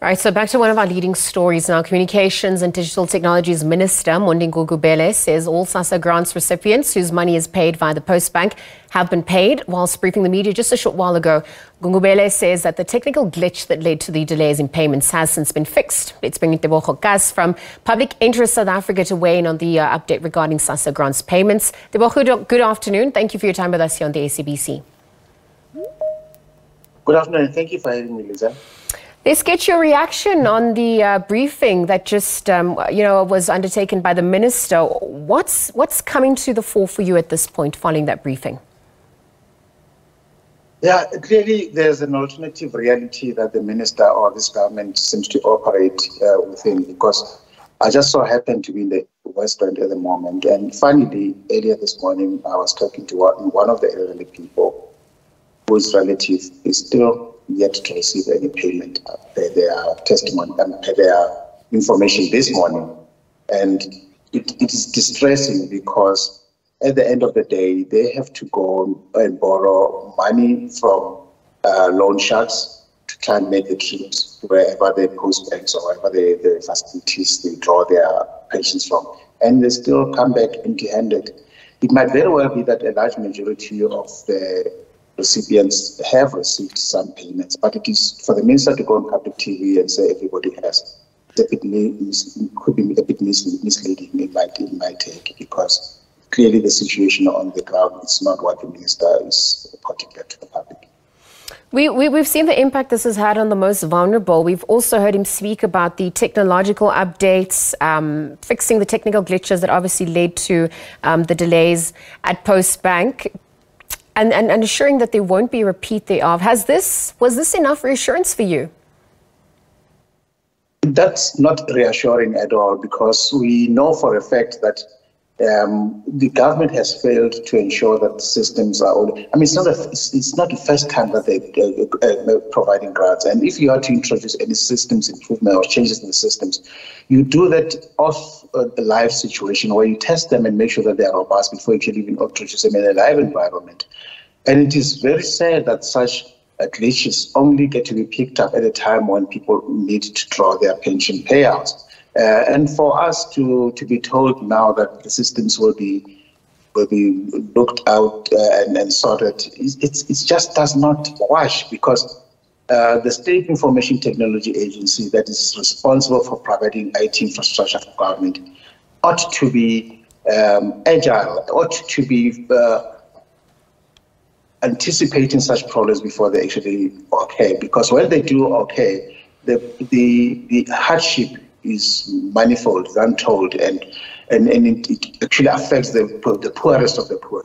Right, so back to one of our leading stories now. Communications and Digital Technologies Minister Mondli Gungubele says all SASSA grants recipients whose money is paid via the Post Bank have been paid. Whilst briefing the media just a short while ago, Gungubele says that the technical glitch that led to the delays in payments has since been fixed. Let's bring Tebogo Khaas from Public Interest South Africa to weigh in on the uh, update regarding SASSA grants payments. Tebogo, good afternoon. Thank you for your time with us here on the SABC. Good afternoon. Thank you for having me, Lisa. Let's get your reaction on the uh, briefing that just, um, you know, was undertaken by the minister. What's what's coming to the fore for you at this point, following that briefing? Yeah, clearly there's an alternative reality that the minister or this government seems to operate uh, within because I just so happened to be in the West End at the moment. And finally, earlier this morning, I was talking to one, one of the elderly people whose relative is still yet to receive any payment per their testimony and per their information this morning. And it, it is distressing because at the end of the day, they have to go and borrow money from uh, loan sharks to try and make the trips wherever they post banks or wherever they, the facilities they draw their patients from. And they still come back empty handed. It might very well be that a large majority of the recipients have received some payments, but it is for the minister to go on public TV and say everybody has. It's a bit mis- could be a bit mis- misleading in my, in my take because clearly the situation on the ground is not what the minister is putting to the public. We, we, we've seen the impact this has had on the most vulnerable. We've also heard him speak about the technological updates, um, fixing the technical glitches that obviously led to um, the delays at Post Bank and, and, and assuring that there won't be a repeat thereof. Has this, was this enough reassurance for you? That's not reassuring at all because we know for a fact that um, the government has failed to ensure that the systems are. All, I mean, it's not a, it's, not the first time that they're uh, uh, providing grants. And if you are to introduce any systems improvement or changes in the systems, you do that off a live situation where you test them and make sure that they are robust before you can even introduce them in a live environment. And it is very sad that such glitches only get to be picked up at a time when people need to draw their pension payouts. Uh, and for us to, to be told now that the systems will be will be looked out uh, and, and sorted, it, it just does not wash because uh, the State Information Technology Agency that is responsible for providing IT infrastructure for government ought to be um, agile, ought to be uh, anticipating such problems before they actually occur. Because when they do occur, the, the, the hardship is manifold, is untold, and and, and it, it actually affects the the poorest of the poor.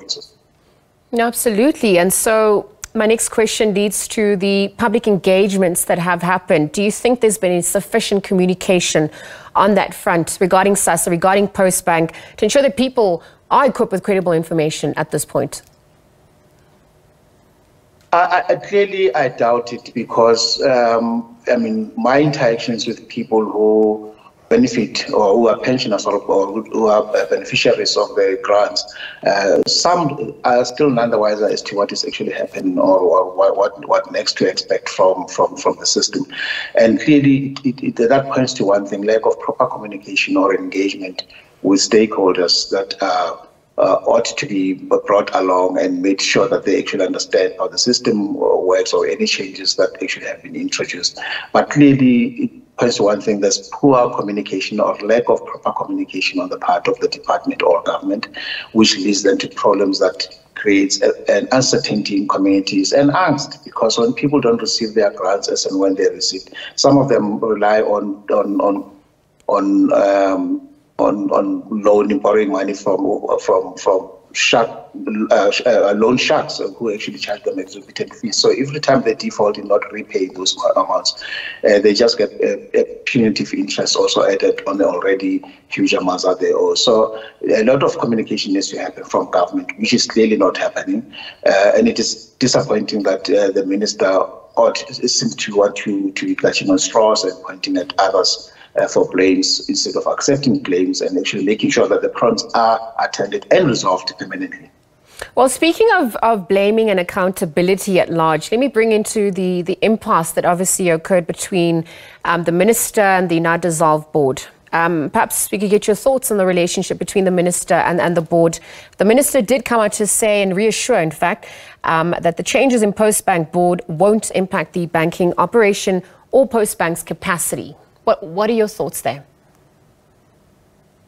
No, absolutely. And so my next question leads to the public engagements that have happened. Do you think there's been sufficient communication on that front regarding SASSA, regarding Postbank, to ensure that people are equipped with credible information at this point? I, I, clearly, I doubt it because um, I mean my interactions with people who benefit or who are pensioners or, or who are beneficiaries of the grants, uh, some are still none the wiser as to what is actually happening or, or what, what, next to expect from from from the system, and clearly it, it, that points to one thing: lack of proper communication or engagement with stakeholders that. Uh, uh, ought to be brought along and made sure that they actually understand how the system works or any changes that actually have been introduced. But clearly, it points to one thing there's poor communication or lack of proper communication on the part of the department or government, which leads then to problems that creates an uncertainty in communities and angst because when people don't receive their grants as and when they receive, some of them rely on on on on um, on on loan borrowing money from from from shark uh, uh, loan sharks who actually charge them exorbitant fees. So every time they default in not repaying those amounts, uh, they just get a, a, punitive interest also added on the already huge amounts that they owe. So a lot of communication needs to happen from government, which is clearly not happening, uh, and it is disappointing that uh, the minister seems to want to to be clutching on straws and pointing at others uh, for blames instead of accepting blames and actually making sure that the problems are attended and resolved permanently. Well, speaking of, of blaming and accountability at large, let me bring into the, the impasse that obviously occurred between um, the minister and the now dissolved board. Um, perhaps we could get your thoughts on the relationship between the minister and, and the board. The minister did come out to say and reassure, in fact, um, that the changes in Postbank board won't impact the banking operation or Postbank's capacity. What, what are your thoughts there?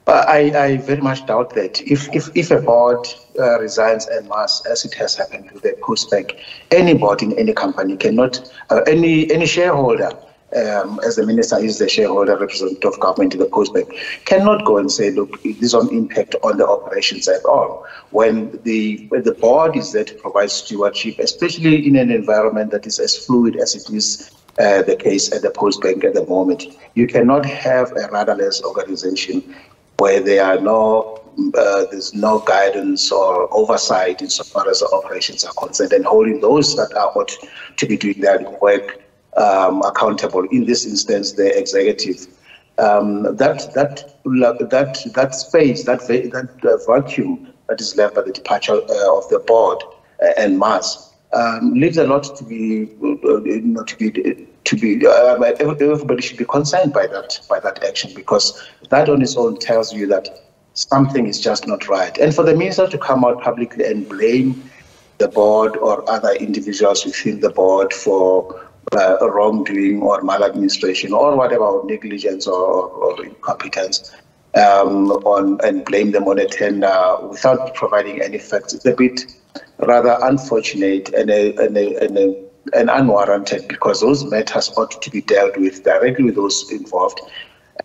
I, I, very much doubt that. If if, if a board uh, resigns en masse, as it has happened with the Postbank, anybody in any company cannot, uh, any any shareholder, um, as the minister is the shareholder representative of government in the Postbank, cannot go and say, look, this will impact on the operations at all. When the when the board is there to provide stewardship, especially in an environment that is as fluid as it is uh, the case at the Post Bank at the moment. You cannot have a rudderless organization where there are no uh, there's no guidance or oversight insofar as the operations are concerned, and holding those that are ought to be doing that work um, accountable. In this instance, the executive. Um, that that that that space, that that uh, vacuum that is left by the departure uh, of the board uh, and mass um, leaves a lot to be uh, you know, to be to be uh, everybody should be concerned by that by that action because that on its own tells you that something is just not right. And for the minister to come out publicly and blame the board or other individuals within the board for uh, wrongdoing or maladministration or whatever, or negligence or, or incompetence, um, on and blame them on a tender without providing any facts. It's a bit rather unfortunate and a, and a, and a and unwarranted because those matters ought to be dealt with directly with those involved.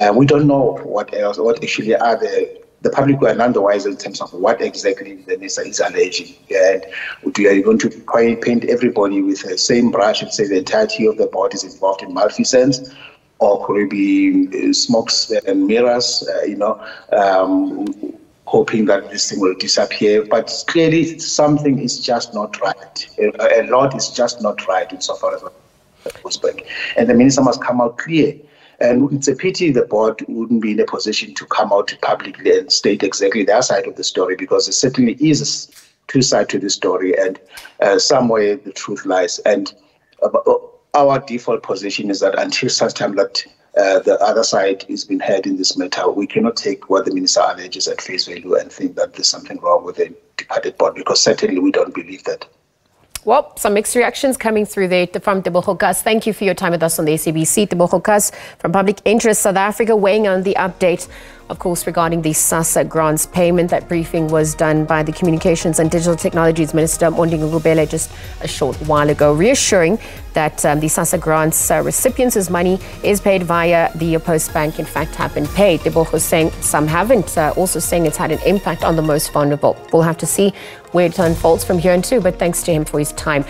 Uh, we don't know what else, what actually are the the public were none the wiser in terms of what exactly the minister is alleging. And we are going to paint everybody with the same brush and say the entirety of the board is involved in malfeasance, or could it be uh, smokes and mirrors, uh, you know, um, hoping that this thing will disappear. But clearly, something is just not right. A, a lot is just not right insofar as Postbank. And the minister must come out clear. And it's a pity the board wouldn't be in a position to come out publicly and state exactly their side of the story because there certainly is two sides to the story, and uh, somewhere the truth lies. And uh, our default position is that until such time that uh, the other side is being heard in this matter. We cannot take what the minister alleges at face value and think that there's something wrong with the departed board because certainly we don't believe that. Well, some mixed reactions coming through there from Tebogo Khaas. Thank you for your time with us on the SABC. Tebogo Khaas from Public Interest South Africa weighing on the update of course, regarding the SASSA grants payment. That briefing was done by the Communications and Digital Technologies Minister, Mondli Gungubele, just a short while ago, reassuring that um, the SASSA grants uh, recipients money is paid via the Post Bank, in fact, have been paid. Tebogo saying some haven't, uh, also saying it's had an impact on the most vulnerable. We'll have to see where it unfolds from here on too, but thanks to him for his time.